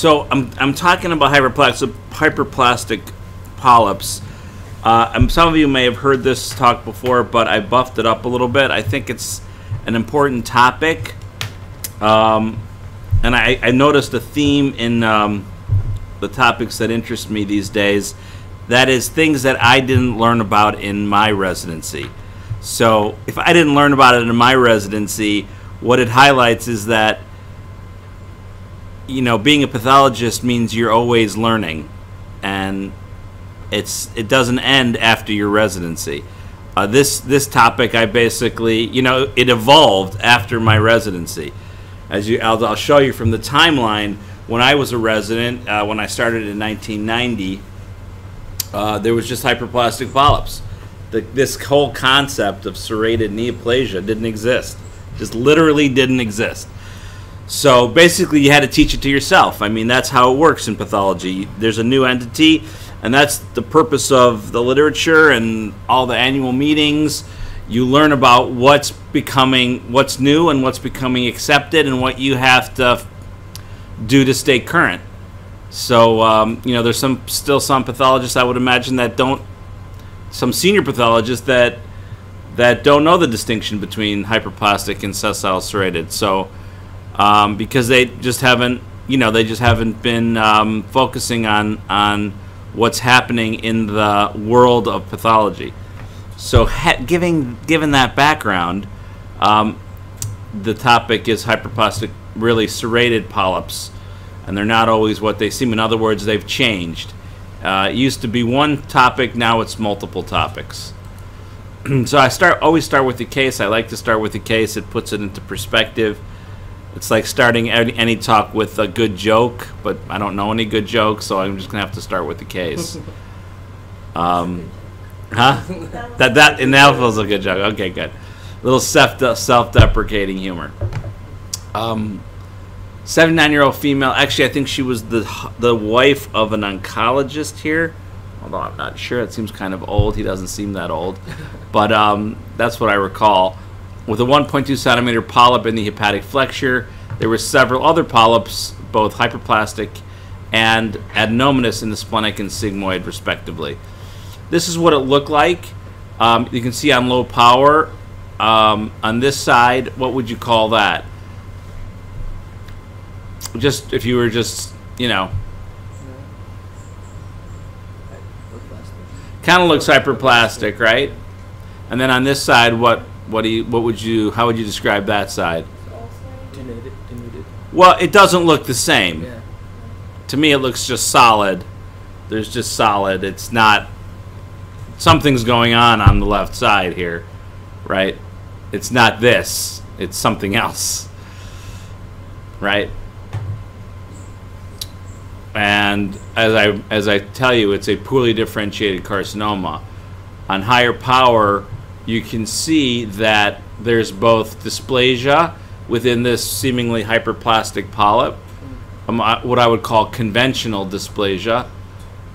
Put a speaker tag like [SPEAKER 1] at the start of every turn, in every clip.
[SPEAKER 1] So I'm, I'm talking about hyperplastic, hyperplastic polyps. Uh, some of you may have heard this talk before, but I buffed it up a little bit. I think it's an important topic. Um, and I, I noticed a theme in um, the topics that interest me these days. That is things that I didn't learn about in my residency. So if I didn't learn about it in my residency, what it highlights is that you know being a pathologist means you're always learning, and it's it doesn't end after your residency. Uh, this this topic I basically you know it evolved after my residency. As you I'll, I'll show you from the timeline when I was a resident uh, when I started in 1990. Uh, there was just hyperplastic polyps. The, this whole concept of serrated neoplasia didn't exist. Just literally didn't exist. So basically, you had to teach it to yourself. I mean, that's how it works in pathology. There's a new entity, and that's the purpose of the literature and all the annual meetings. You learn about what's becoming, what's new, and what's becoming accepted, and what you have to do to stay current. So um, you know, there's some still some pathologists I would imagine that don't, some senior pathologists that that don't know the distinction between hyperplastic and sessile serrated. So um, because they just haven't, you know, they just haven't been um, focusing on on what's happening in the world of pathology. So ha- giving given that background, um, the topic is hyperplastic, really serrated polyps and they're not always what they seem. In other words, they've changed. Uh, it used to be one topic, now it's multiple topics. so I start always start with the case. I like to start with the case. It puts it into perspective. It's like starting any, any talk with a good joke, but I don't know any good jokes, so I'm just gonna have to start with the case. Um, huh? That that and that was a good joke. Okay, good. little self self-deprecating humor. Um, 79 year old female. Actually, I think she was the the wife of an oncologist here. Although I'm not sure. It seems kind of old. He doesn't seem that old. But um, that's what I recall. With a 1.2 centimeter polyp in the hepatic flexure, there were several other polyps, both hyperplastic and adenomatous in the splenic and sigmoid, respectively. This is what it looked like. Um, you can see on low power. Um, on this side, what would you call that? just if you were just you know kind of looks hyperplastic right and then on this side what what do you what would you how would you describe that side?
[SPEAKER 2] Denuded, denuded.
[SPEAKER 1] well it doesn't look the same.
[SPEAKER 2] Yeah.
[SPEAKER 1] to me it looks just solid. There's just solid. It's not something's going on on the left side here right? It's not this. It's something else right? And as I as I tell you, it's a poorly differentiated carcinoma. On higher power, you can see that there's both dysplasia within this seemingly hyperplastic polyp, um, what I would call conventional dysplasia,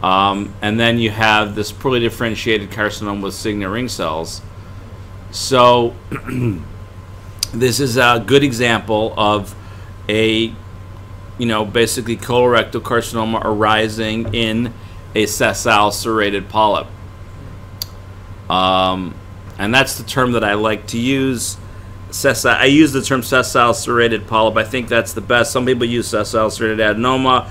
[SPEAKER 1] um, and then you have this poorly differentiated carcinoma with signet ring cells. So this is a good example of a you know, basically colorectal carcinoma arising in a sessile serrated polyp. Um, and that's the term that I like to use. Sessile, I use the term sessile serrated polyp. I think that's the best. Some people use sessile serrated adenoma.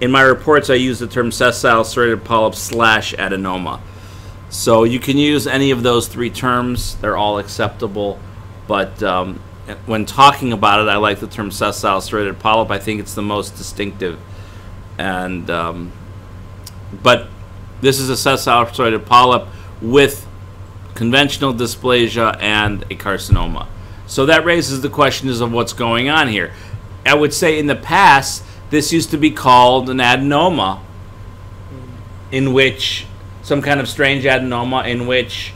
[SPEAKER 1] In my reports, I use the term sessile serrated polyp slash adenoma. So you can use any of those three terms. They're all acceptable. But um, when talking about it, I like the term sessile serrated polyp. I think it's the most distinctive. And um, but this is a sessile serrated polyp with conventional dysplasia and a carcinoma. So that raises the questions of what's going on here. I would say in the past, this used to be called an adenoma, in which some kind of strange adenoma in which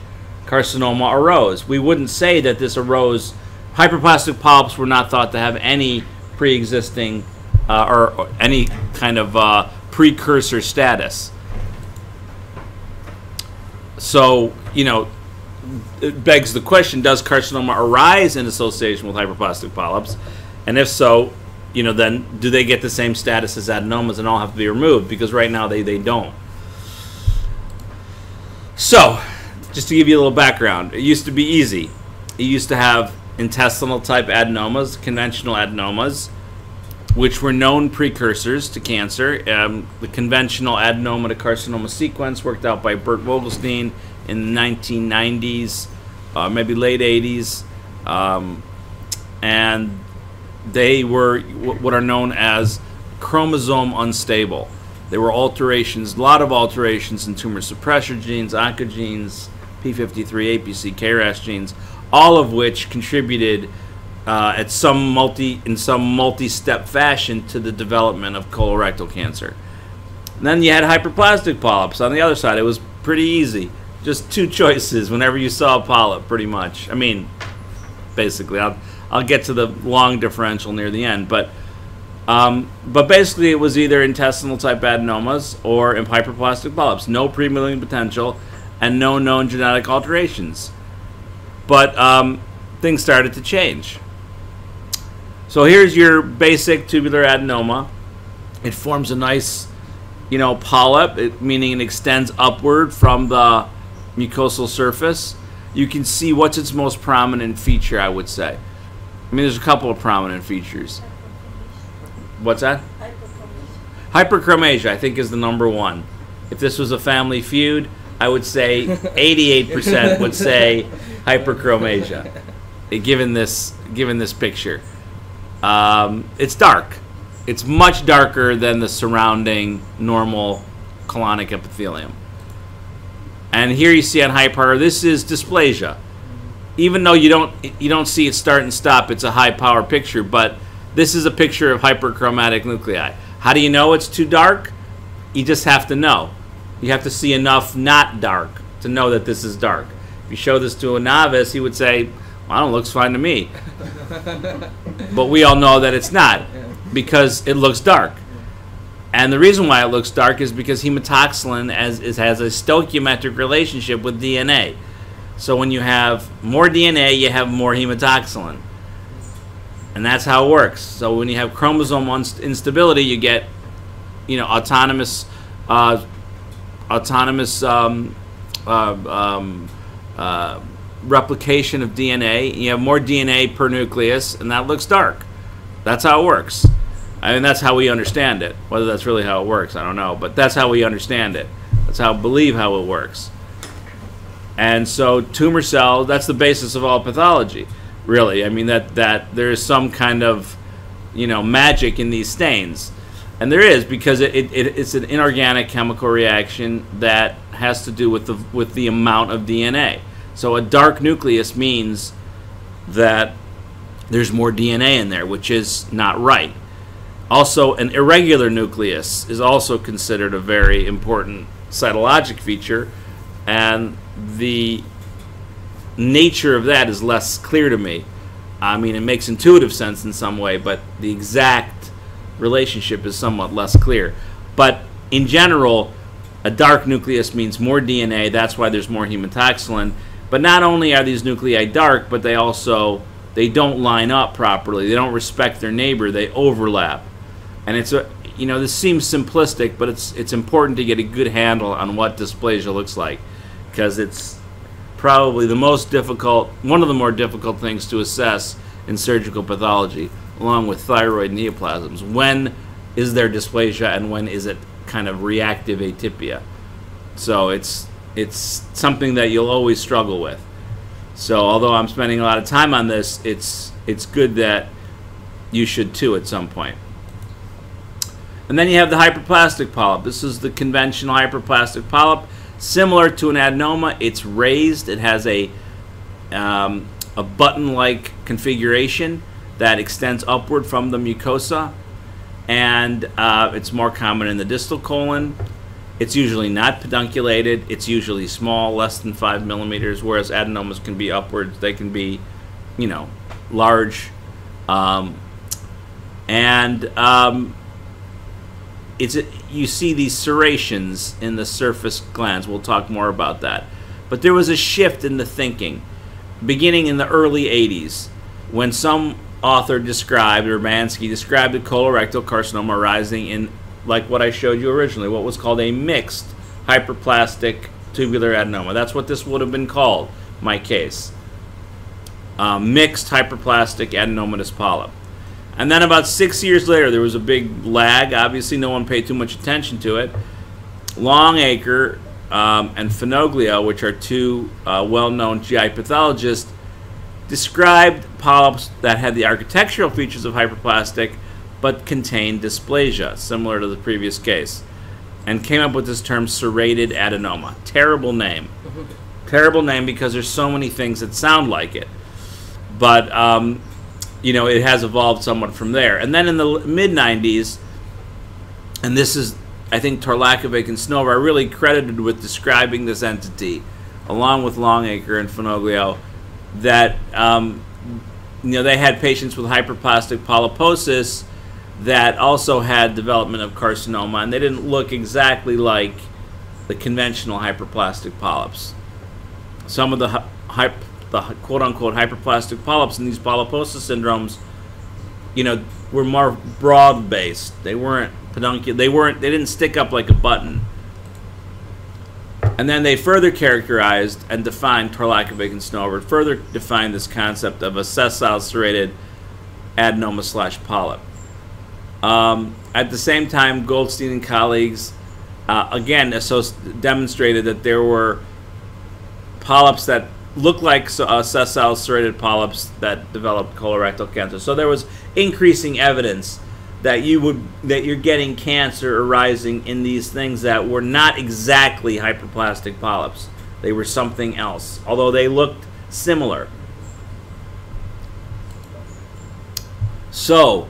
[SPEAKER 1] carcinoma arose. We wouldn't say that this arose hyperplastic polyps were not thought to have any pre-existing uh, or, or, any kind of uh, precursor status. So, you know, it begs the question, does carcinoma arise in association with hyperplastic polyps? And if so, you know, then do they get the same status as adenomas and all have to be removed? Because right now they, they don't. So, just to give you a little background, it used to be easy. You used to have intestinal type adenomas, conventional adenomas, which were known precursors to cancer. Um, the conventional adenoma to carcinoma sequence worked out by Bert Vogelstein in the 1990s, uh, maybe late 80s. Um, and they were what are known as chromosome unstable. There were alterations, a lot of alterations in tumor suppressor genes, oncogenes, P53, APC, KRAS genes, all of which contributed uh, at some multi in some multi-step fashion to the development of colorectal cancer. And then you had hyperplastic polyps on the other side. It was pretty easy. Just two choices whenever you saw a polyp, pretty much. I mean, basically, I'll, I'll get to the long differential near the end, but um, but basically, it was either intestinal type adenomas or in hyperplastic polyps. No pre-malignant potential and no known genetic alterations. But um, things started to change. So here's your basic tubular adenoma. It forms a nice, you know, polyp, it, meaning it extends upward from the mucosal surface. You can see what's its most prominent feature, I would say. I mean, there's a couple of prominent features. What's that? Hyperchromasia, I think, is the number one. If this was a family feud, I would say 88% would say hyperchromasia, given this given this picture. Um, it's dark. It's much darker than the surrounding normal colonic epithelium. And here you see on high power, this is dysplasia. Even though you don't you don't see it start and stop, it's a high power picture, but this is a picture of hyperchromatic nuclei. How do you know it's too dark? You just have to know. You have to see enough not dark to know that this is dark. If you show this to a novice, he would say, well, I don't looks fine to me. but we all know that it's not because it looks dark. And the reason why it looks dark is because hematoxylin as, is, has a stoichiometric relationship with DNA. So when you have more DNA, you have more hematoxylin. And that's how it works. So when you have chromosome instability, you get, you know, autonomous, uh, autonomous um, uh, um, uh, replication of DNA. You have more DNA per nucleus, and that looks dark. That's how it works. I mean, that's how we understand it. Whether that's really how it works, I don't know. But that's how we understand it. That's how believe how it works. And so, tumor cell, that's the basis of all pathology, really. I mean, that, that there is some kind of, you know, magic in these stains. And there is because it, it, it's an inorganic chemical reaction that has to do with the, with the amount of DNA. So a dark nucleus means that there's more DNA in there, which is not right. Also, an irregular nucleus is also considered a very important cytologic feature, and the nature of that is less clear to me. I mean, it makes intuitive sense in some way, but the exact relationship is somewhat less clear. But in general, a dark nucleus means more DNA. That's why there's more hematoxylin. But not only are these nuclei dark, but they also they don't line up properly. They don't respect their neighbor. They overlap. And it's a you know, this seems simplistic, but it's it's important to get a good handle on what dysplasia looks like because it's probably the most difficult, one of the more difficult things to assess in surgical pathology, along with thyroid neoplasms. When is there dysplasia and when is it kind of reactive atypia? So it's it's something that you'll always struggle with. So although I'm spending a lot of time on this, it's it's good that you should too at some point. And then you have the hyperplastic polyp. This is the conventional hyperplastic polyp, similar to an adenoma. It's raised. It has a um, a button-like configuration that extends upward from the mucosa, and uh, it's more common in the distal colon. It's usually not pedunculated. It's usually small, less than five millimeters, whereas adenomas can be upwards. They can be, you know, large. Um, and um, it's you see these serrations in the surface glands. We'll talk more about that. But there was a shift in the thinking, beginning in the early 80s, when some author described, Urbanski described the colorectal carcinoma arising in, like what I showed you originally, what was called a mixed hyperplastic tubular adenoma. That's what this would have been called, my case. Um, mixed hyperplastic adenomatous polyp. And then about six years later, there was a big lag. Obviously, no one paid too much attention to it. Longacre um, and Fenoglio, which are two uh, well-known GI pathologists, described polyps that had the architectural features of hyperplastic but contained dysplasia, similar to the previous case, and came up with this term serrated adenoma. Terrible name. Terrible name because there's so many things that sound like it. But, um, you know, it has evolved somewhat from there. And then in the mid 90s, and this is, I think, Torlakovic and Snover are really credited with describing this entity, along with Longacre and Fenoglio, that um, you know they had patients with hyperplastic polyposis that also had development of carcinoma, and they didn't look exactly like the conventional hyperplastic polyps. Some of the hy- the quote unquote hyperplastic polyps and these polyposis syndromes, you know, were more broad based. They weren't pedunculate. They weren't. They didn't stick up like a button. And then they further characterized and defined Torlakovic and Snover, further defined this concept of a sessile serrated adenoma slash polyp. Um, at the same time, Goldstein and colleagues uh, again demonstrated that there were polyps that looked like uh, sessile serrated polyps that developed colorectal cancer. So there was increasing evidence that you would that you're getting cancer arising in these things that were not exactly hyperplastic polyps. They were something else, although they looked similar. So,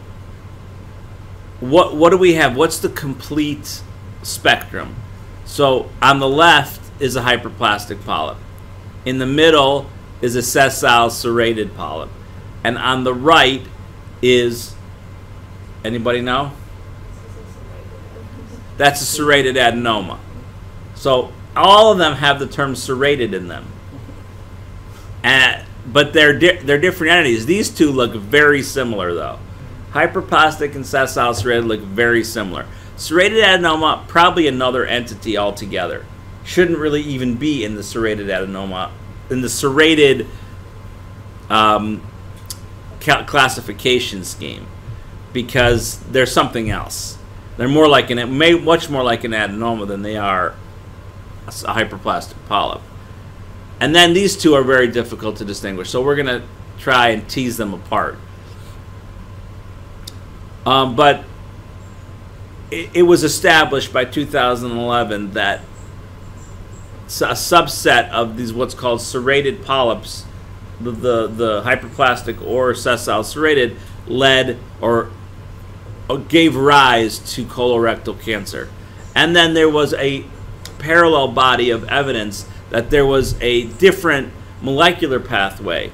[SPEAKER 1] what what do we have? What's the complete spectrum? So, on the left is a hyperplastic polyp. In the middle is a sessile serrated polyp. And on the right is Anybody know? That's a serrated adenoma. So all of them have the term serrated in them. And, but they're, di- they're different entities. These two look very similar, though. Hyperplastic and sessile serrated look very similar. Serrated adenoma, probably another entity altogether. Shouldn't really even be in the serrated adenoma, in the serrated um, classification scheme because they're something else. They're more like an may much more like an adenoma than they are a hyperplastic polyp. And then these two are very difficult to distinguish. So we're going to try and tease them apart. Um, but it, it was established by 2011 that a subset of these what's called serrated polyps, the, the, the hyperplastic or sessile serrated, led or uh, gave rise to colorectal cancer. And then there was a parallel body of evidence that there was a different molecular pathway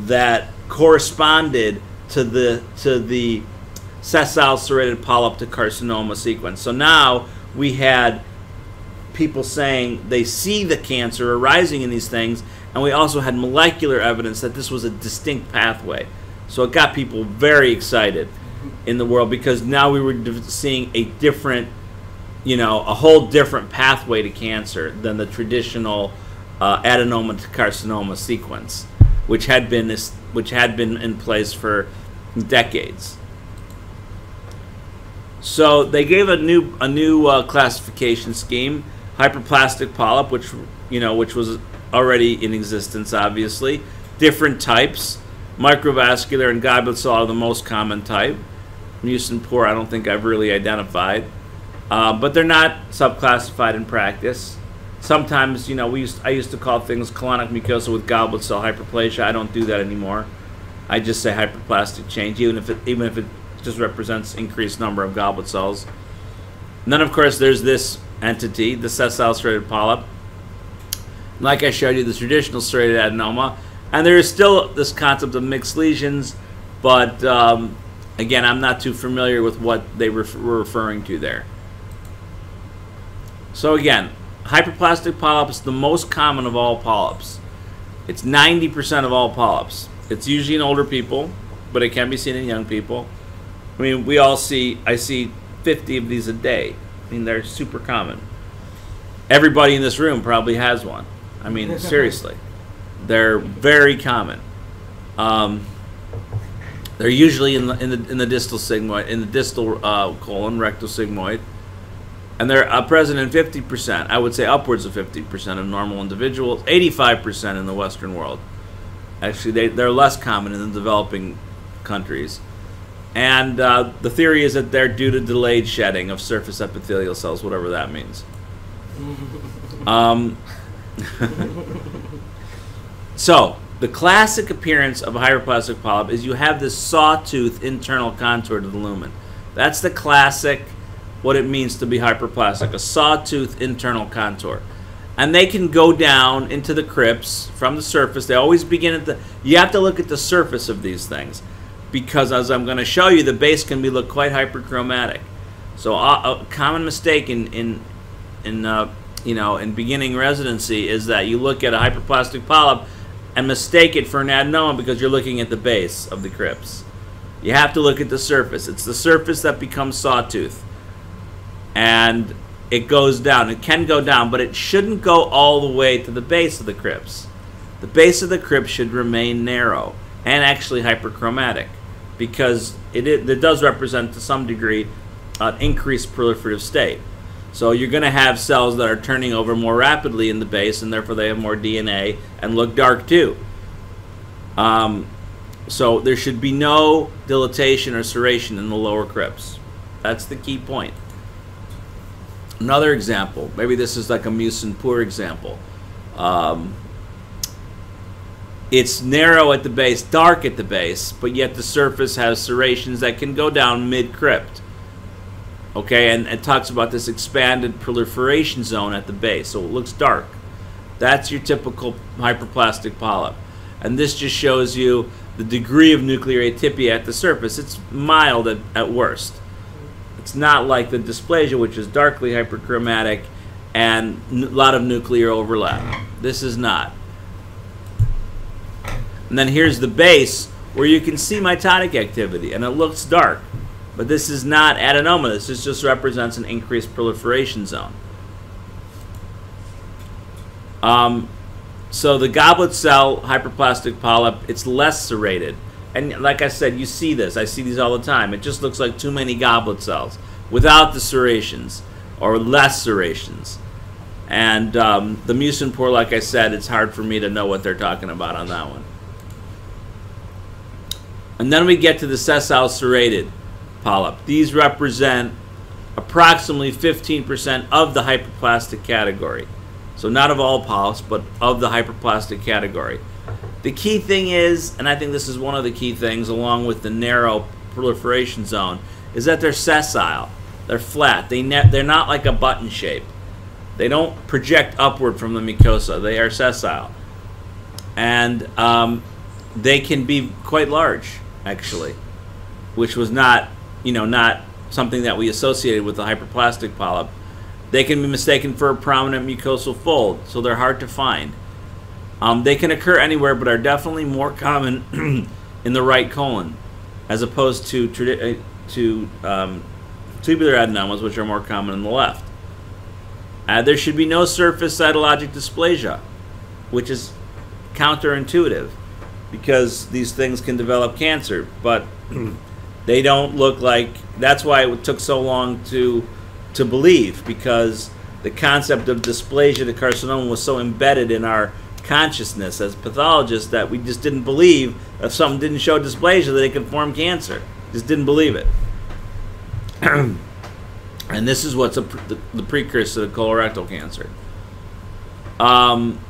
[SPEAKER 1] that corresponded to the to the sessile serrated polyp to carcinoma sequence. So now we had people saying they see the cancer arising in these things, and we also had molecular evidence that this was a distinct pathway. So it got people very excited in the world because now we were seeing a different, you know, a whole different pathway to cancer than the traditional uh, adenoma to carcinoma sequence, which had been this, which had been in place for decades. So they gave a new a new uh, classification scheme, hyperplastic polyp, which you know, which was already in existence, obviously. Different types, microvesicular and goblet cell are the most common type. Mucin poor, I don't think I've really identified. Uh, but they're not subclassified in practice. Sometimes, you know, we used, I used to call things colonic mucosa with goblet cell hyperplasia. I don't do that anymore. I just say hyperplastic change, even if it even if it just represents increased number of goblet cells. And then, of course, there's this entity, the sessile serrated polyp. Like I showed you, the traditional serrated adenoma, and there is still this concept of mixed lesions, but um, Again, I'm not too familiar with what they were referring to there. So again, hyperplastic polyps the most common of all polyps. It's 90% of all polyps. It's usually in older people. but it can be seen in young people. I mean, we all see. I see 50 of these a day. I mean, they're super common. Everybody in this room probably has one. I mean, seriously, they're very common. Um, they're usually in the in the in the distal sigmoid, in the distal uh, colon, rectal sigmoid, and they're uh, present in 50%. I would say upwards of 50% of normal individuals. 85% in the Western world. Actually, they they're less common in the developing countries. And uh, the theory is that they're due to delayed shedding of surface epithelial cells, whatever that means. Um, so, the classic appearance of a hyperplastic polyp is you have this sawtooth internal contour to the lumen. That's the classic, what it means to be hyperplastic, a sawtooth internal contour. And they can go down into the crypts from the surface. They always begin at the, you have to look at the surface of these things because as I'm going to show you, the base can be look quite hyperchromatic. So uh, a common mistake in in in uh, you know in beginning residency is that you look at a hyperplastic polyp and mistake it for an adenoma because you're looking at the base of the crypts. You have to look at the surface. It's the surface that becomes sawtooth, and it goes down. It can go down, but it shouldn't go all the way to the base of the crypts. The base of the crypt should remain narrow and actually hyperchromatic because it, it does represent to some degree an increased proliferative state. So you're going to have cells that are turning over more rapidly in the base, and therefore they have more DNA and look dark too. Um, so there should be no dilatation or serration in the lower crypts. That's the key point. Another example, maybe this is like a mucin poor example. Um, it's narrow at the base, dark at the base, but yet the surface has serrations that can go down mid crypt. Okay, and it talks about this expanded proliferation zone at the base, so it looks dark. That's your typical hyperplastic polyp. And this just shows you the degree of nuclear atypia at the surface. It's mild at, at worst. It's not like the dysplasia, which is darkly hyperchromatic and a lot of nuclear overlap. This is not. And then here's the base where you can see mitotic activity and it looks dark. But this is not adenoma. This just represents an increased proliferation zone. Um, so the goblet cell hyperplastic polyp, it's less serrated. And like I said, you see this. I see these all the time. It just looks like too many goblet cells without the serrations or less serrations. And um, the mucin poor, like I said, it's hard for me to know what they're talking about on that one. And then we get to the sessile serrated polyp. These represent approximately 15% of the hyperplastic category. So not of all polyps, but of the hyperplastic category. The key thing is, and I think this is one of the key things along with the narrow proliferation zone, is that they're sessile. They're flat. They they're not like a button shape. They don't project upward from the mucosa. They are sessile. And um, they can be quite large actually, which was not, you know, not something that we associated with the hyperplastic polyp. They can be mistaken for a prominent mucosal fold, so they're hard to find. Um, they can occur anywhere, but are definitely more common in the right colon, as opposed to uh, to um, tubular adenomas, which are more common in the left. Uh, there should be no surface cytologic dysplasia, which is counterintuitive because these things can develop cancer, but they don't look like. That's why it took so long to to believe because the concept of dysplasia to carcinoma was so embedded in our consciousness as pathologists that we just didn't believe if something didn't show dysplasia that it could form cancer. Just didn't believe it. and this is what's a, the, the, precursor to colorectal cancer. Um,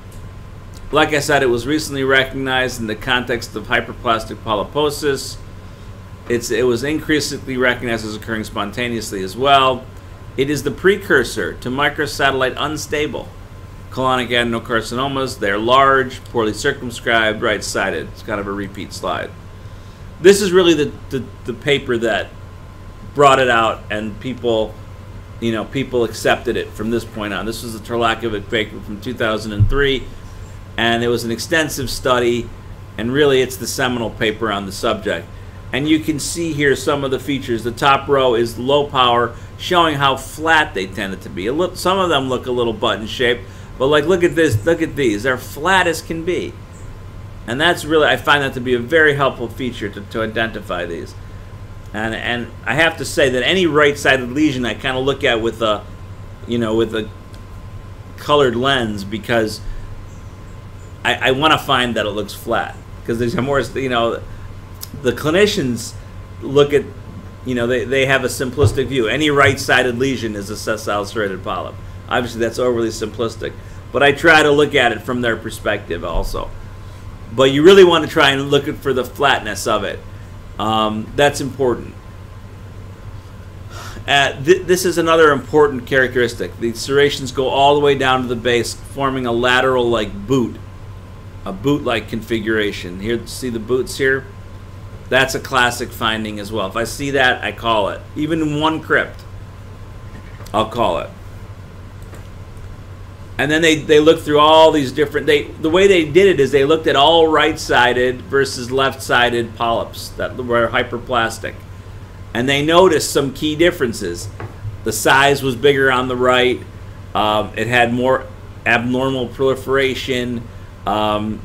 [SPEAKER 1] like I said, it was recently recognized in the context of hyperplastic polyposis. It's, it was increasingly recognized as occurring spontaneously as well. It is the precursor to microsatellite unstable colonic adenocarcinomas. They're large, poorly circumscribed, right-sided. It's kind of a repeat slide. This is really the, the, the paper that brought it out and people you know, people accepted it from this point on. This was the Torlakovic paper from 2003 and it was an extensive study, and really it's the seminal paper on the subject. And you can see here some of the features. The top row is low power, showing how flat they tended to be. A little, some of them look a little button shaped, but like look at this, look at these. They're flat as can be. And that's really, I find that to be a very helpful feature to, to identify these. And, and I have to say that any right-sided lesion I kind of look at with a, you know, with a colored lens because I, I want to find that it looks flat because there's more, you know, the clinicians look at, you know, they, they have a simplistic view. Any right-sided lesion is a sessile serrated polyp. Obviously, that's overly simplistic, but I try to look at it from their perspective also. But you really want to try and look for the flatness of it. Um, that's important. Uh, th this is another important characteristic. The serrations go all the way down to the base, forming a lateral like boot, a boot-like configuration. Here, see the boots here? That's a classic finding as well. If I see that, I call it. Even in one crypt, I'll call it. And then they, they looked through all these different. They the way they did it is they looked at all right-sided versus left-sided polyps that were hyperplastic, and they noticed some key differences. The size was bigger on the right. Um, it had more abnormal proliferation, um,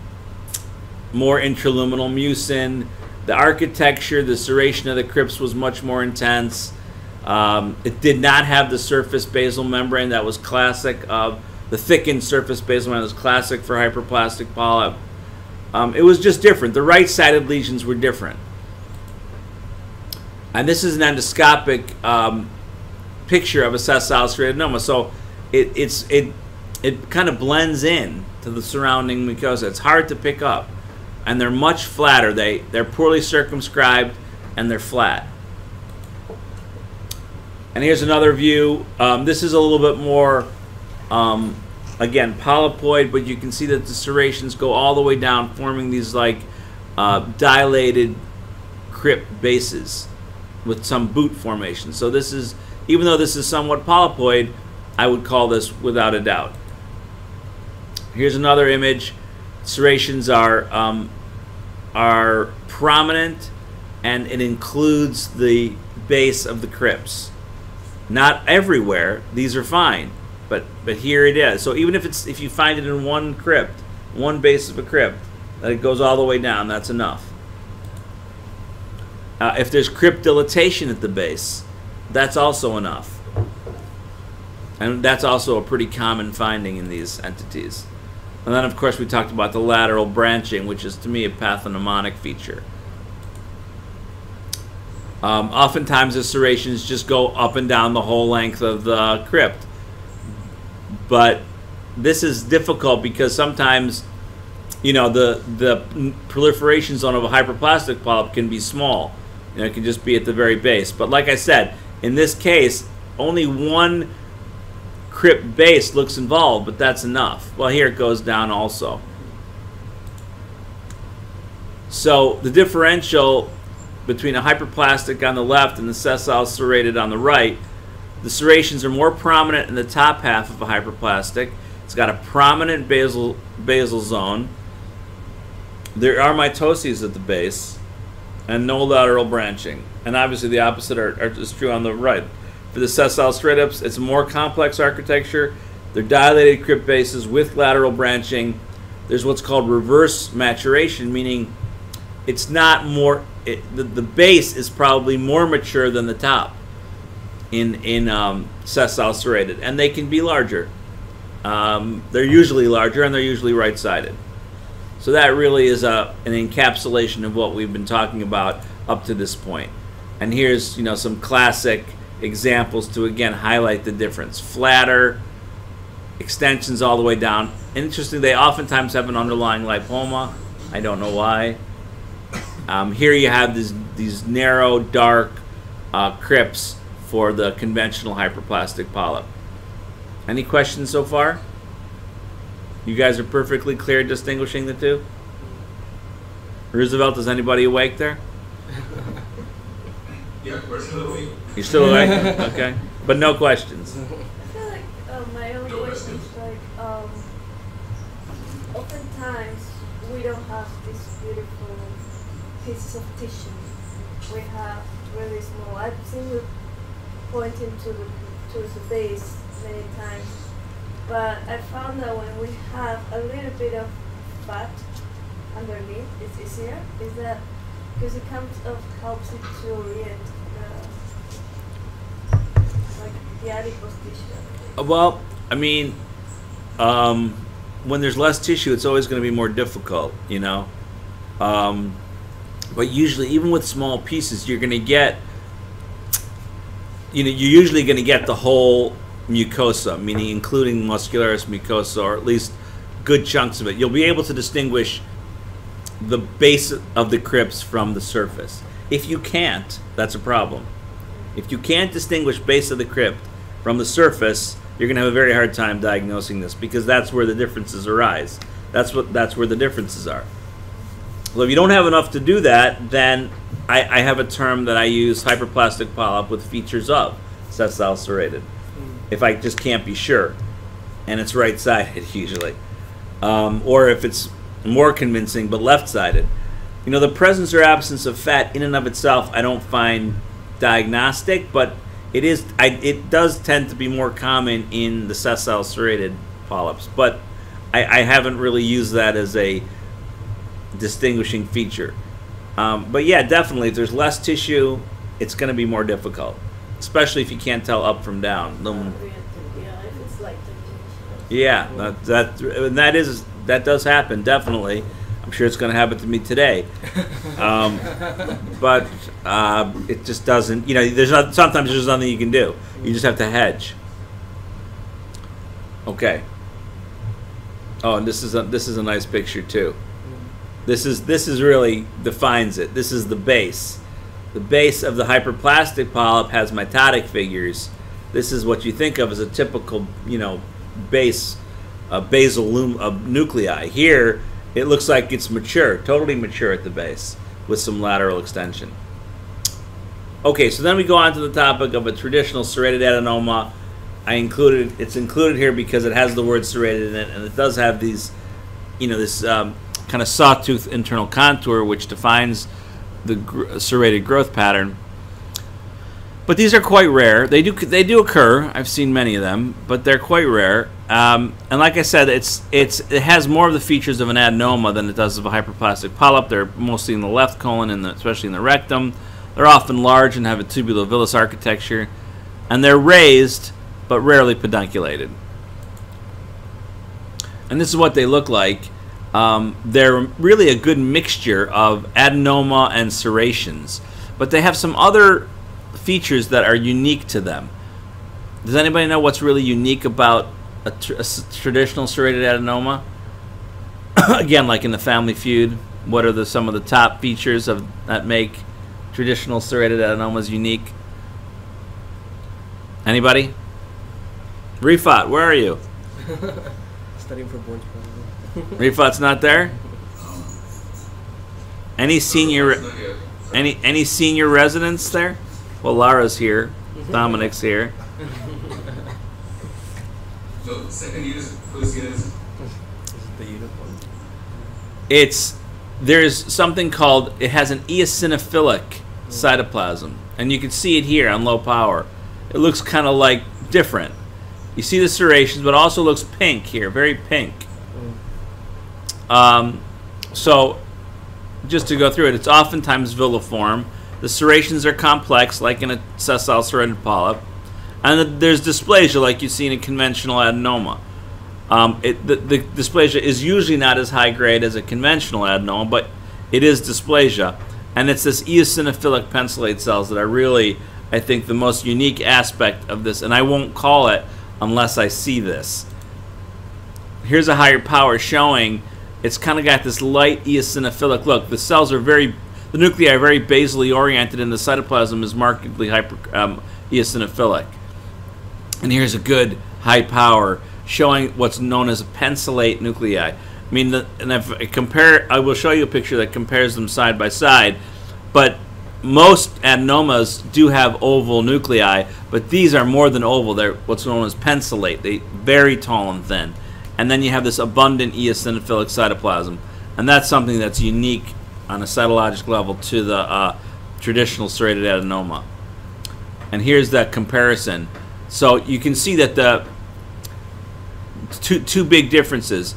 [SPEAKER 1] more intraluminal mucin. The architecture, the serration of the crypts was much more intense. Um, it did not have the surface basal membrane that was classic of the thickened surface basal membrane was classic for hyperplastic polyp. Um, it was just different. The right-sided lesions were different. And this is an endoscopic um, picture of a sessile serrated adenoma. So it, it's, it, it kind of blends in to the surrounding mucosa. It's hard to pick up. And they're much flatter. They, they're poorly circumscribed and they're flat. And here's another view. Um, this is a little bit more, um, again, polypoid, but you can see that the serrations go all the way down, forming these like uh, dilated crypt bases with some boot formation. So this is, even though this is somewhat polypoid, I would call this without a doubt. Here's another image. Serrations are um, are prominent, and it includes the base of the crypts. Not everywhere; these are fine, but but here it is. So even if it's if you find it in one crypt, one base of a crypt, that it goes all the way down, that's enough. Uh, if there's crypt dilatation at the base, that's also enough. And that's also a pretty common finding in these entities. And then, of course, we talked about the lateral branching, which is to me a pathognomonic feature. Um, oftentimes, the serrations just go up and down the whole length of the crypt. But this is difficult because sometimes, you know, the, the proliferation zone of a hyperplastic polyp can be small. You know, it can just be at the very base. But like I said, in this case, only one crypt base looks involved, but that's enough. Well, here it goes down also. So the differential between a hyperplastic on the left and the sessile serrated on the right, the serrations are more prominent in the top half of a hyperplastic. It's got a prominent basal basal zone. There are mitoses at the base, and no lateral branching. And obviously, the opposite are, are, is true on the right. For the sessile serratives, it's a more complex architecture. They're dilated crypt bases with lateral branching. There's what's called reverse maturation, meaning it's not more. It, the, the base is probably more mature than the top in in um, sessile serrated, and they can be larger. Um, they're usually larger, and they're usually right-sided. So that really is a, an encapsulation of what we've been talking about up to this point. And here's you know some classic examples to again highlight the difference. Flatter, extensions all the way down. Interesting, they oftentimes have an underlying lipoma. I don't know why. Um, here you have these, these narrow, dark uh, crypts for the conventional hyperplastic polyp. Any questions so far? You guys are perfectly clear distinguishing the two? Roosevelt, is anybody awake there?
[SPEAKER 3] Yeah, we're still awake.
[SPEAKER 1] You're still awake? okay. But no questions.
[SPEAKER 4] I feel like um, my own question is like um, oftentimes we don't have these beautiful pieces of tissue we have really small. I've seen you pointing to the to the base many times, but I found that when we have a little bit of fat underneath, it's easier. Is that because it comes of helps it to orient the
[SPEAKER 1] Uh, Well, I mean, um, when there's less tissue, it's always going to be more difficult, you know. Um, but usually, even with small pieces, you're going to get, you know, you're usually going to get the whole mucosa, meaning including muscularis mucosa, or at least good chunks of it. You'll be able to distinguish the base of the crypts from the surface. If you can't, that's a problem. If you can't distinguish base of the crypt from the surface, you're going to have a very hard time diagnosing this because that's where the differences arise. That's what that's where the differences are. Well, if you don't have enough to do that, then I, I have a term that I use: hyperplastic polyp with features of sessile serrated. If I just can't be sure, and it's right-sided usually, um, or if it's more convincing but left-sided. You know, the presence or absence of fat in and of itself, I don't find diagnostic, but it is. I, it does tend to be more common in the sessile serrated polyps, but I, I haven't really used that as a distinguishing feature. Um, but yeah, definitely, if there's less tissue, it's going to be more difficult, especially if you can't tell up from down. The-
[SPEAKER 4] yeah, if it's like the
[SPEAKER 1] yeah, that, that and that is that does happen definitely. Sure it's going to happen to me today, um, but uh, it just doesn't. You know, there's not, sometimes there's nothing you can do. You just have to hedge. Okay. Oh, and this is a this is a nice picture too. This is this is really defines it. This is the base. The base of the hyperplastic polyp has mitotic figures. This is what you think of as a typical, you know, base, uh, basal lum- uh, nuclei. Here, it looks like it's mature, totally mature at the base, with some lateral extension. Okay, so then we go on to the topic of a traditional serrated adenoma. I included it's included here because it has the word serrated in it, and it does have these, you know, this um, kind of sawtooth internal contour which defines the gr- serrated growth pattern. But these are quite rare. They do they do occur. I've seen many of them, but they're quite rare. Um, and like I said, it's it's it has more of the features of an adenoma than it does of a hyperplastic polyp. They're mostly in the left colon and especially in the rectum. They're often large and have a tubulovillous architecture, and they're raised but rarely pedunculated. And this is what they look like. Um, they're really a good mixture of adenoma and serrations, but they have some other features that are unique to them. Does anybody know what's really unique about a, tr- a s- traditional serrated adenoma? Again, like in the Family Feud, what are the some of the top features of that make traditional serrated adenomas unique? Anybody? Rifat, where are you?
[SPEAKER 2] Studying for boards, probably.
[SPEAKER 1] Rifat's not there. Any senior, any any senior residents there? Well, Lara's here. Dominic's here.
[SPEAKER 3] Second use, first year is
[SPEAKER 2] This is the uniform.
[SPEAKER 1] It's there's something called it has an eosinophilic cytoplasm, and you can see it here on low power. It looks kind of like different. You see the serrations, but also looks pink here, very pink. Um, so, just to go through it, it's oftentimes villiform. The serrations are complex, like in a sessile serrated polyp, and there's dysplasia, like you see in a conventional adenoma. Um, it, the, the dysplasia is usually not as high grade as a conventional adenoma, but it is dysplasia, and it's this eosinophilic pencillate cells that are really, I think, the most unique aspect of this, and I won't call it unless I see this here's a higher power showing it's kind of got this light eosinophilic look. The cells are very, the nuclei are very basally oriented, and the cytoplasm is markedly hyper um, eosinophilic. And here's a good high power showing what's known as a pencillate nuclei. I mean, the, and if I compare, I will show you a picture that compares them side by side, but most adenomas do have oval nuclei, but these are more than oval. They're what's known as pencillate. They very tall and thin, and then you have this abundant eosinophilic cytoplasm, and that's something that's unique on a cytologic level to the uh, traditional serrated adenoma. And here's that comparison. So you can see that the two, two big differences.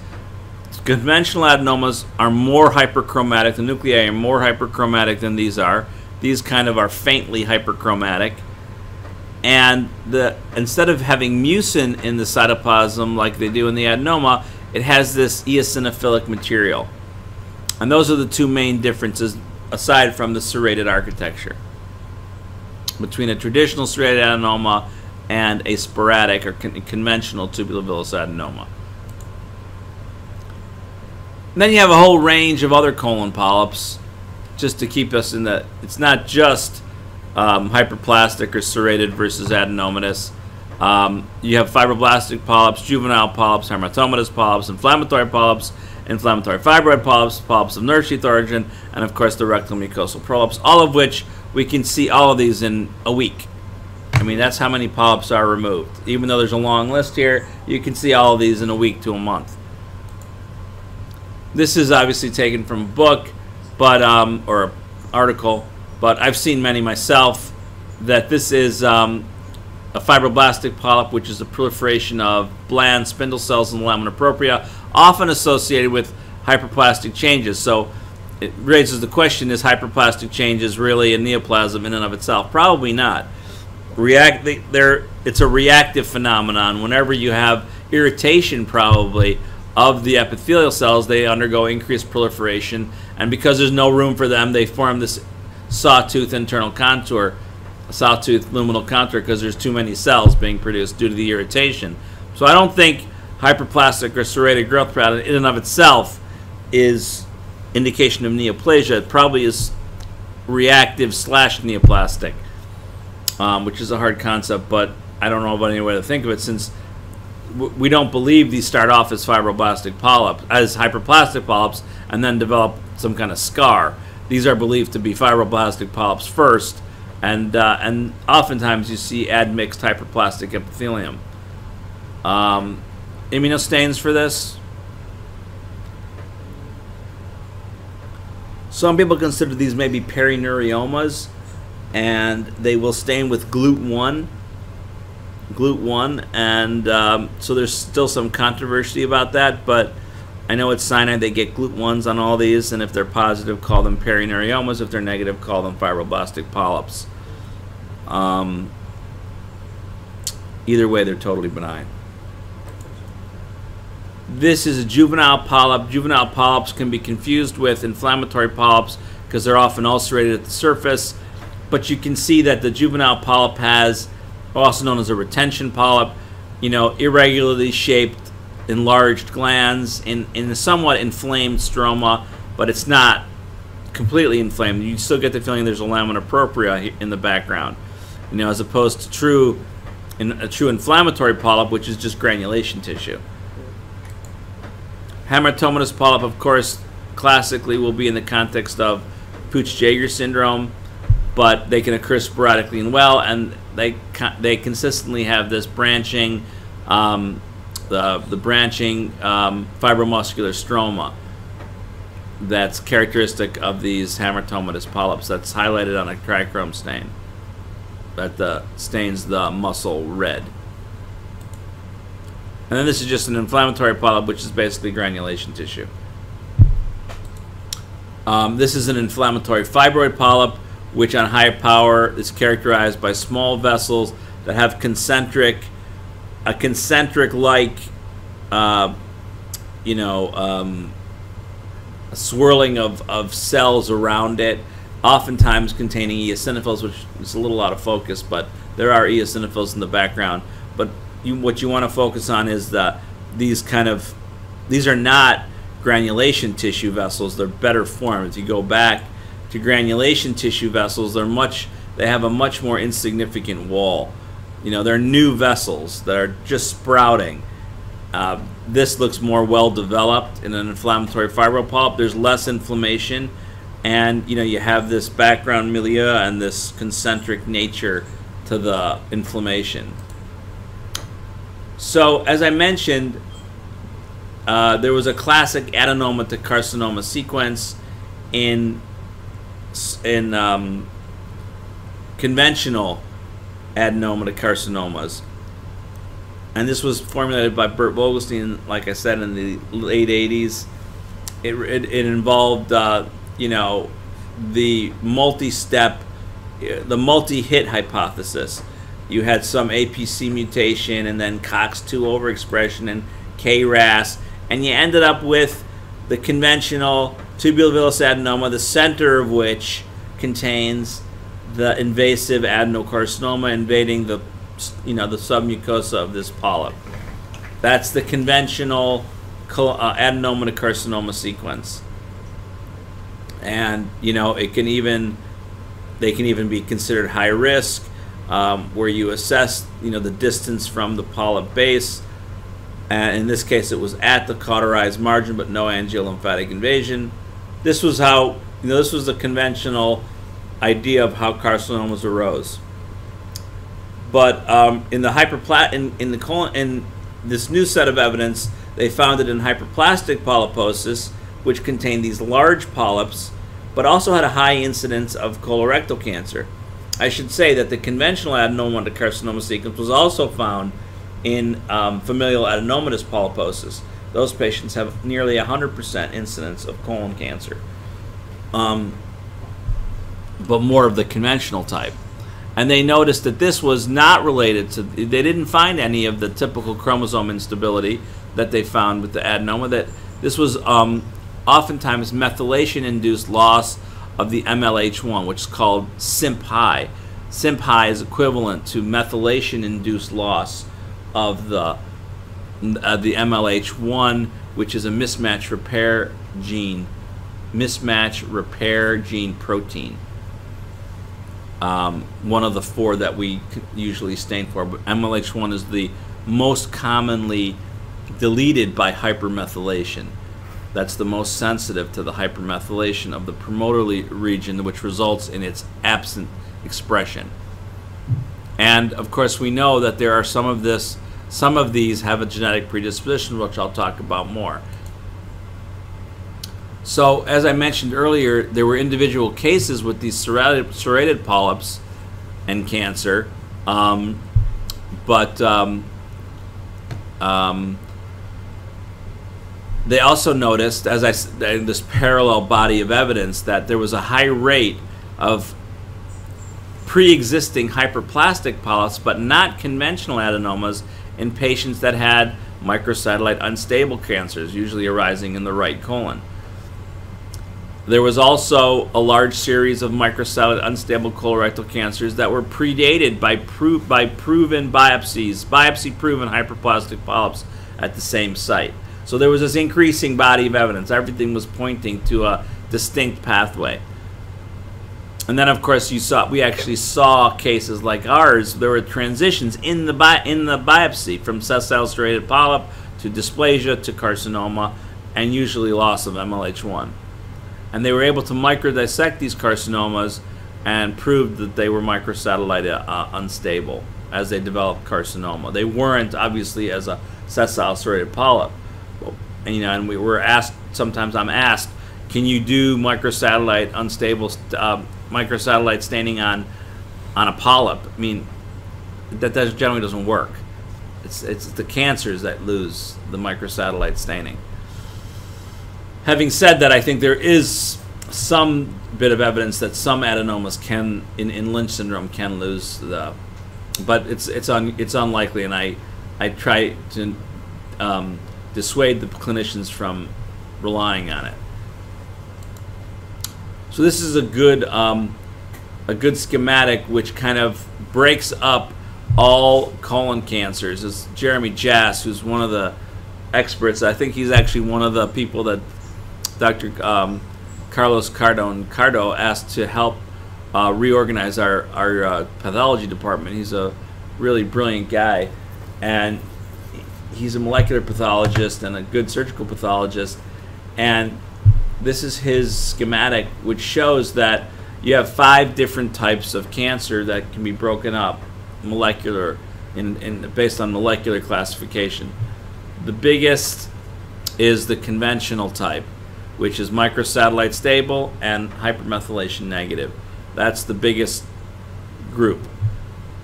[SPEAKER 1] Conventional adenomas are more hyperchromatic. The nuclei are more hyperchromatic than these are. These kind of are faintly hyperchromatic. And the instead of having mucin in the cytoplasm like they do in the adenoma, it has this eosinophilic material. And those are the two main differences aside from the serrated architecture between a traditional serrated adenoma and a sporadic or con conventional tubulovillous adenoma. And then you have a whole range of other colon polyps just to keep us in the it's not just um, hyperplastic or serrated versus adenomatous. Um, you have fibroblastic polyps, juvenile polyps, hamartomatous polyps, inflammatory polyps, inflammatory fibroid polyps, polyps of sheath origin, and of course the rectal mucosal polyps, all of which we can see all of these in a week. I mean, that's how many polyps are removed. Even though there's a long list here, you can see all of these in a week to a month. This is obviously taken from a book, but um, or article, but I've seen many myself. That this is um, a fibroblastic polyp, which is a proliferation of bland spindle cells in the lamina propria, often associated with hyperplastic changes. So it raises the question: Is hyperplastic changes really a neoplasm in and of itself? Probably not. React, they, they're, it's a reactive phenomenon. Whenever you have irritation, probably of the epithelial cells, they undergo increased proliferation, and because there's no room for them, they form this sawtooth internal contour, sawtooth luminal contour, because there's too many cells being produced due to the irritation. So I don't think hyperplastic or serrated growth pattern in and of itself is indication of neoplasia. It probably is reactive slash neoplastic um, which is a hard concept, but I don't know about any way to think of it since we don't believe these start off as fibroblastic polyps, as hyperplastic polyps, and then develop some kind of scar. These are believed to be fibroblastic polyps first, and uh, and oftentimes you see admixed hyperplastic epithelium. Um, immunostains for this. Some people consider these maybe perineuriomas and they will stain with GLUT1 GLUT1 and um, so there's still some controversy about that but I know it's Sinai they get GLUT1s on all these and if they're positive call them perineuriomas. If they're negative call them fibroblastic polyps. Um, either way they're totally benign. This is a juvenile polyp. Juvenile polyps can be confused with inflammatory polyps because they're often ulcerated at the surface but you can see that the juvenile polyp has, also known as a retention polyp, you know, irregularly shaped, enlarged glands in, in a somewhat inflamed stroma, but it's not completely inflamed. You still get the feeling there's a lamina propria in the background, you know, as opposed to true, in a true inflammatory polyp, which is just granulation tissue. Hamartomatous polyp, of course, classically will be in the context of Peutz-Jeghers syndrome but they can occur sporadically and well, and they they consistently have this branching, um, the the branching um, fibromuscular stroma that's characteristic of these hamartomatous polyps. That's highlighted on a trichrome stain that the stains the muscle red. And then this is just an inflammatory polyp, which is basically granulation tissue. Um, this is an inflammatory fibroid polyp which on high power is characterized by small vessels that have concentric, a concentric like, uh, you know, um, swirling of, of cells around it, oftentimes containing eosinophils, which is a little out of focus, but there are eosinophils in the background. But you, what you want to focus on is the these kind of these are not granulation tissue vessels; they're better formed. If you go back to granulation tissue vessels, they're much they have a much more insignificant wall. You know, they're new vessels that are just sprouting. Uh, this looks more well developed in an inflammatory fibropolyp. There's less inflammation, and you know you have this background milieu and this concentric nature to the inflammation. So, as I mentioned, uh, there was a classic adenoma to carcinoma sequence in in um, conventional adenoma to carcinomas. And this was formulated by Bert Vogelstein, like I said, in the late 80s. It, it, it involved, uh, you know, the multi step, the multi hit hypothesis. You had some APC mutation and then COX2 overexpression and KRAS, and you ended up with the conventional tubulovillous adenoma, the center of which contains the invasive adenocarcinoma invading the you know the submucosa of this polyp. That's the conventional uh, adenoma to carcinoma sequence. And you know it can even they can even be considered high risk, um, where you assess you know the distance from the polyp base. And in this case, it was at the cauterized margin, but no angiolymphatic invasion. This was how you know this was the conventional idea of how carcinomas arose. But um, in the hyperpla- in, in the colon in this new set of evidence, they found it in hyperplastic polyposis, which contained these large polyps, but also had a high incidence of colorectal cancer. I should say that the conventional adenoma to carcinoma sequence was also found in um, familial adenomatous polyposis. Those patients have nearly 100% incidence of colon cancer. Um, but more of the conventional type. And they noticed that this was not related to, they didn't find any of the typical chromosome instability that they found with the adenoma, that this was um, oftentimes methylation induced loss of the MLH1, which is called CIMP high. CIMP high is equivalent to methylation induced loss of the, uh, the MLH1, which is a mismatch repair gene, mismatch repair gene protein um, one of the four that we usually stain for. But MLH1 is the most commonly deleted by hypermethylation. That's the most sensitive to the hypermethylation of the promoter region, which results in its absent expression. And of course, we know that there are some of this, some of these have a genetic predisposition, which I'll talk about more. So, as I mentioned earlier, there were individual cases with these serrated, serrated polyps and cancer, um, but um, um, they also noticed, as I in this parallel body of evidence, that there was a high rate of pre-existing hyperplastic polyps, but not conventional adenomas in patients that had microsatellite unstable cancers, usually arising in the right colon. There was also a large series of microsatellite unstable colorectal cancers that were predated by, pro- by proven biopsies, biopsy proven hyperplastic polyps at the same site. So there was this increasing body of evidence. Everything was pointing to a distinct pathway. And then, of course, you saw we actually saw cases like ours. There were transitions in the bi- in the biopsy from sessile serrated polyp to dysplasia to carcinoma, and usually loss of MLH1 and they were able to microdissect these carcinomas and proved that they were microsatellite uh, unstable as they developed carcinoma. They weren't obviously as a sessile serrated polyp. And, you know, and we were asked. Sometimes I'm asked, can you do microsatellite unstable uh, microsatellite staining on on a polyp? I mean, that, that generally doesn't work. It's it's the cancers that lose the microsatellite staining having said that, I think there is some bit of evidence that some adenomas can, in, in Lynch syndrome, can lose the, but it's it's un, it's unlikely, and I I try to um, dissuade the clinicians from relying on it. So this is a good um, a good schematic which kind of breaks up all colon cancers. Is Jeremy Jass, who's one of the experts. I think he's actually one of the people that Dr. Um, Carlos Cordon Cardo asked to help uh, reorganize our, our uh, pathology department. He's a really brilliant guy, and he's a molecular pathologist and a good surgical pathologist. And this is his schematic, which shows that you have five different types of cancer that can be broken up molecular in, in based on molecular classification. The biggest is the conventional type which is microsatellite stable and hypermethylation negative. That's the biggest group.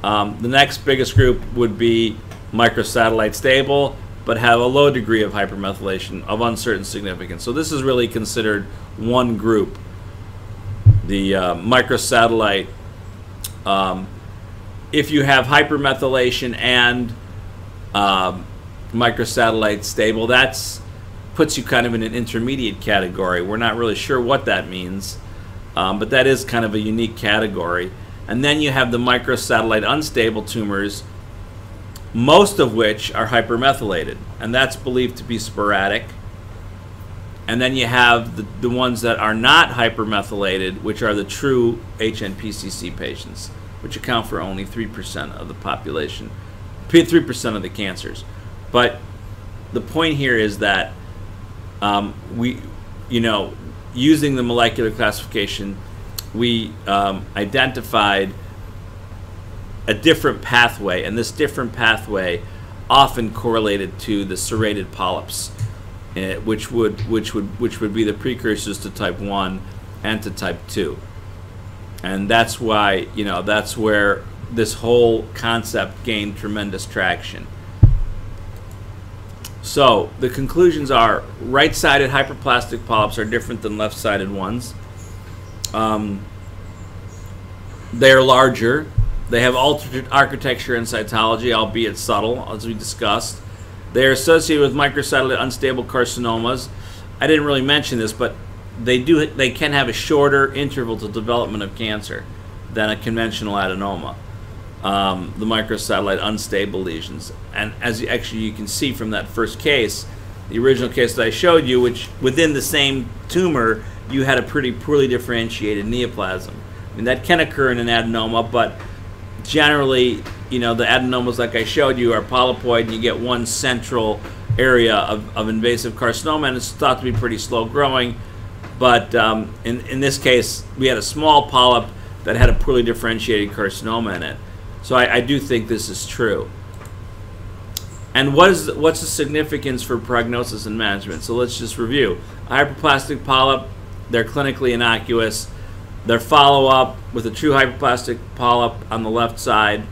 [SPEAKER 1] Um, the next biggest group would be microsatellite stable, but have a low degree of hypermethylation of uncertain significance. So this is really considered one group. The uh, microsatellite, um, if you have hypermethylation and um, microsatellite stable, that's puts you kind of in an intermediate category. We're not really sure what that means, um, but that is kind of a unique category. And then you have the microsatellite unstable tumors, most of which are hypermethylated, and that's believed to be sporadic. And then you have the, the ones that are not hypermethylated, which are the true HNPCC patients, which account for only 3% of the population, 3% of the cancers. But the point here is that um, we, you know, using the molecular classification, we um, identified a different pathway, and this different pathway often correlated to the serrated polyps, uh, which would which would which would be the precursors to type one and to type two, and that's why you know that's where this whole concept gained tremendous traction. So the conclusions are right-sided hyperplastic polyps are different than left-sided ones. Um, they are larger. They have altered architecture and cytology, albeit subtle, as we discussed. They are associated with microsatellite unstable carcinomas. I didn't really mention this, but they do they can have a shorter interval to development of cancer than a conventional adenoma um, the microsatellite unstable lesions. And as you, actually you can see from that first case, the original case that I showed you, which within the same tumor, you had a pretty poorly differentiated neoplasm. I mean, that can occur in an adenoma, but generally, you know, the adenomas, like I showed you, are polypoid, and you get one central area of, of invasive carcinoma, and it's thought to be pretty slow growing. But um, in, in this case, we had a small polyp that had a poorly differentiated carcinoma in it. So I, I do think this is true. And what is what's the significance for prognosis and management? So let's just review. Hyperplastic polyp, they're clinically innocuous. Their follow-up with a true hyperplastic polyp on the left side,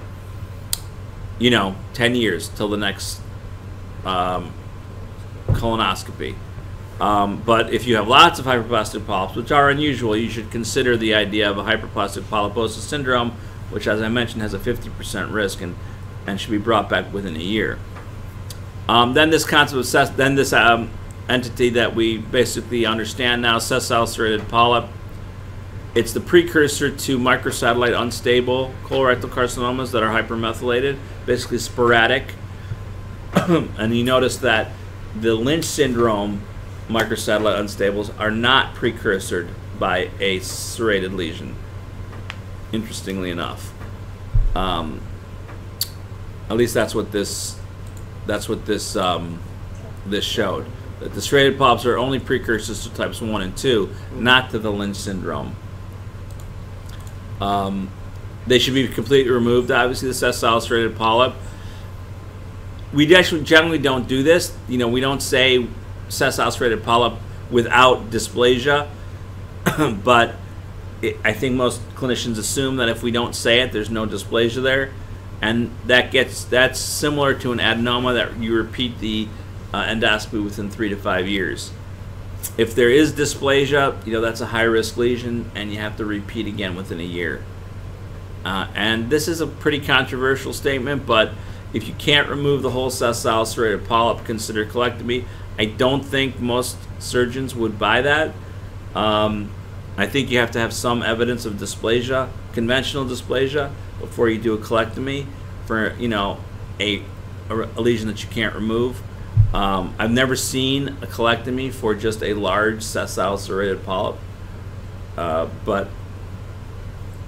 [SPEAKER 1] you know, 10 years till the next um, colonoscopy. Um, but if you have lots of hyperplastic polyps, which are unusual, you should consider the idea of a hyperplastic polyposis syndrome, which, as I mentioned, has a 50% risk and, and should be brought back within a year. Um, then this concept of cess- then this um, entity that we basically understand now, sessile serrated polyp. It's the precursor to microsatellite unstable colorectal carcinomas that are hypermethylated, basically sporadic. and you notice that the Lynch syndrome microsatellite unstables are not precursored by a serrated lesion interestingly enough. Um, at least that's what this that's what this um, this showed. That the serrated polyps are only precursors to types one and two, not to the Lynch syndrome. Um, they should be completely removed. Obviously, the sessile serrated polyp. We actually generally don't do this. You know, we don't say sessile serrated polyp without dysplasia, but it, I think most clinicians assume that if we don't say it, there's no dysplasia there, and that gets that's similar to an adenoma that you repeat the uh, endoscopy within three to five years. If there is dysplasia, you know that's a high risk lesion, and you have to repeat again within a year. Uh, and this is a pretty controversial statement, but if you can't remove the whole sessile serrated polyp, consider colectomy. I don't think most surgeons would buy that. Um, I think you have to have some evidence of dysplasia, conventional dysplasia, before you do a colectomy for you know a, a lesion that you can't remove. Um, I've never seen a colectomy for just a large sessile serrated polyp, uh, but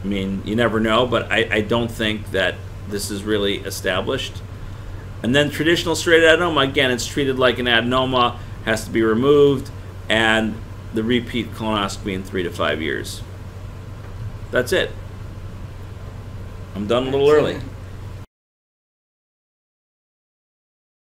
[SPEAKER 1] I mean you never know. But I, I don't think that this is really established. And then traditional serrated adenoma, again, it's treated like an adenoma, has to be removed, and the repeat colonoscopy in three to five years. That's it. I'm done a little early.